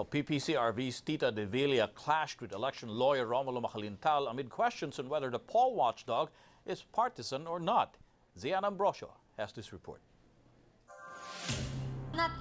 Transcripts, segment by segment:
Well, PPCRV's Tita De Villa clashed with election lawyer Romulo Macalintal amid questions on whether the poll watchdog is partisan or not. Zian Ambrosio has this report.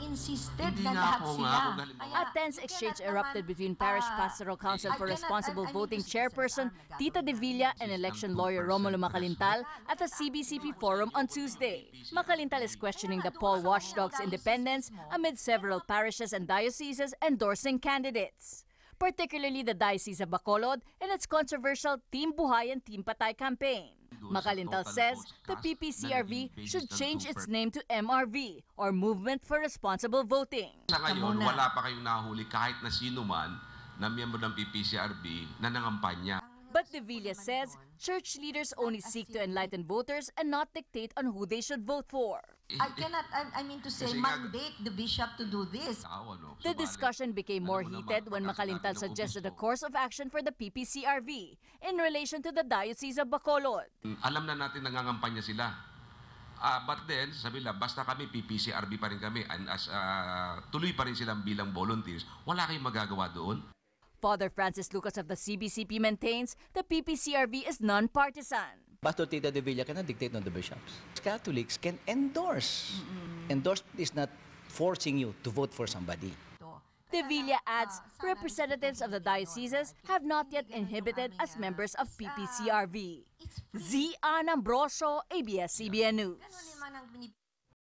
Insisted Hindi na lahat sila. nga, A tense exchange erupted between Parish ah, Pastoral Council for Responsible Voting Chairperson Tita De Villa and election lawyer Romulo Macalintal at the CBCP forum on Tuesday. Macalintal is questioning the poll watchdog's independence amid several parishes and dioceses endorsing candidates. Particularly the Diocese of Bacolod and its controversial Team Buhay and Team Patay campaign. Macalintal says the PPCRV should change its name to MRV or Movement for Responsible Voting. Sa ngayon, wala pa kayong nahuli kahit na sino man na miyembro ng PPCRB na nangampanya. De Villa says church leaders only seek to enlighten voters and not dictate on who they should vote for. I cannot, I, I mean to say, mandate the bishop to do this. The discussion became more heated when ng suggested a course of action for the PPCRV in relation to the Diocese of Bacolod. Alam na natin nangangampanya sila. Ah, but then, sabi nila, basta kami, PPCRB pa rin kami, and as, ah, tuloy pa rin silang bilang volunteers, wala kayong magagawa doon. Father Francis Lucas of the CBCP maintains the PPCRV is non-partisan. Pastor Tita De Villa cannot dictate on the bishops. Catholics can endorse. Endorse is not forcing you to vote for somebody. De Villa adds representatives of the dioceses have not yet inhibited as members of PPCRV. Z. Ann Ambrosio, ABS-CBN News.